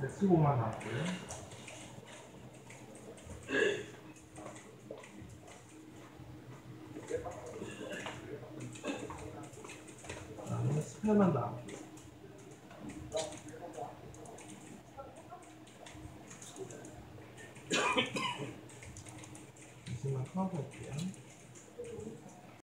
115만 나왔고요. 그다음에 18만 나왔고요. 이만 카운트 할게요.